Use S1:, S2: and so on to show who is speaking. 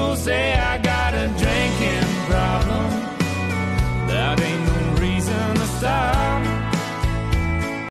S1: tempos